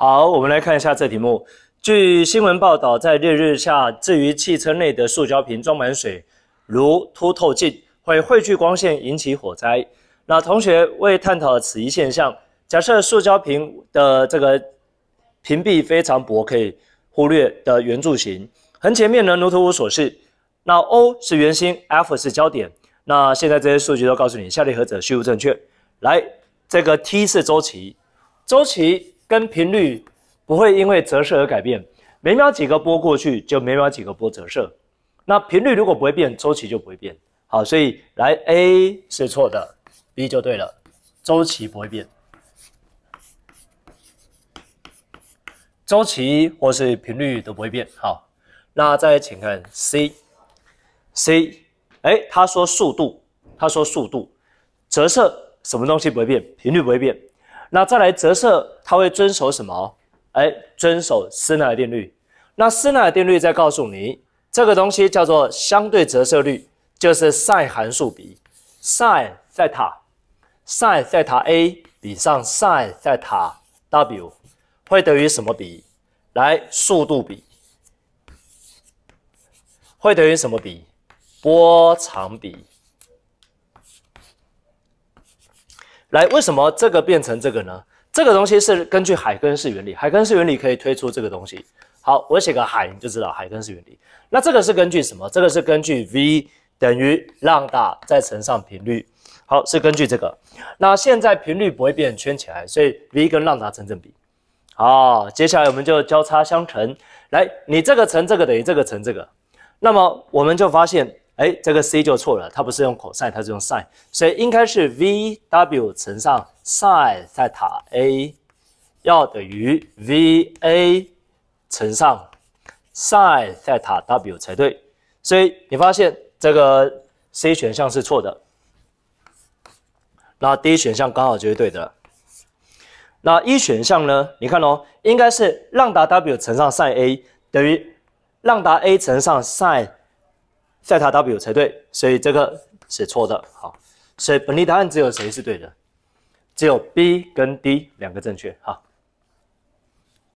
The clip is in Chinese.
好，我们来看一下这题目。据新闻报道，在烈日下，置于汽车内的塑胶瓶装满水，如凸透镜，会汇聚光线，引起火灾。那同学为探讨此一现象，假设塑胶瓶的这个瓶壁非常薄，可以忽略的圆柱形，横截面呢如图所示。那 O 是圆心，F 是焦点。那现在这些数据都告诉你，下列何者虚无正确？来，这个 T 是周期，周期跟频率不会因为折射而改变，每秒几个波过去就每秒几个波折射。那频率如果不会变，周期就不会变。好，所以来 A 是错的，B 就对了，周期不会变，周期或是频率都不会变。好，那再请看 C，C。哎，他说速度，他说速度，折射什么东西不会变？频率不会变。那再来折射，它会遵守什么？哎，遵守斯奈尔定律。那斯奈尔定律再告诉你，这个东西叫做相对折射率，就是 sin 函数比 sin 塞塔 sin 塞塔 A 比上 sin 塞塔 W 会等于什么比？来，速度比会等于什么比？波长比，来，为什么这个变成这个呢？这个东西是根据海根式原理，海根式原理可以推出这个东西。好，我写个海，你就知道海根式原理。那这个是根据什么？这个是根据 v 等于浪大再乘上频率。好，是根据这个。那现在频率不会变，圈起来，所以 v 跟浪大成正比。好，接下来我们就交叉相乘。来，你这个乘这个等于这个乘这个，那么我们就发现。哎，这个 c 就错了，它不是用 cos，它是用 sin，所以应该是 v w 乘上 sin 塞塔 a 要等于 v a 乘上 sin 塞塔 w 才对。所以你发现这个 c 选项是错的，那 D 选项刚好就是对的。那一选项呢？你看哦，应该是浪达 w 乘上 sin a 等于浪达 a 乘上 sin。塞塔 W 才对，所以这个是错的。好，所以本题答案只有谁是对的？只有 B 跟 D 两个正确。好。